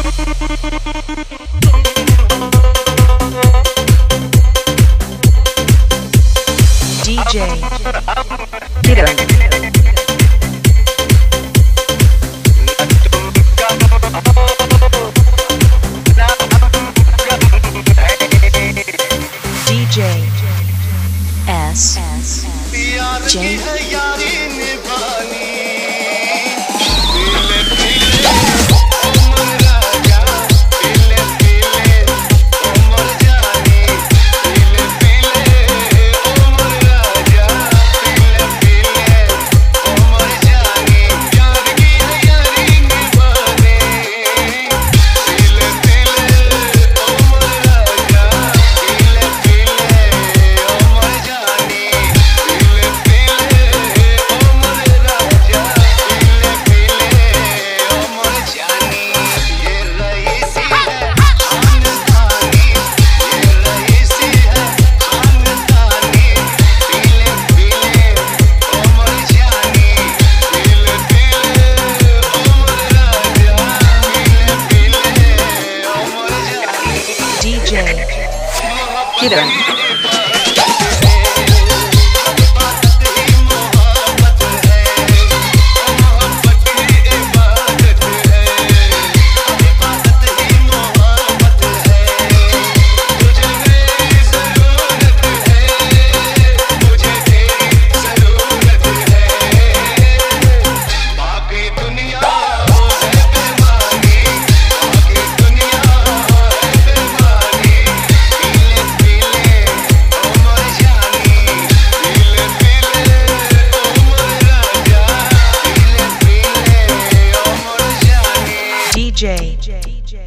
DJ S. J tirando. DJ. DJ.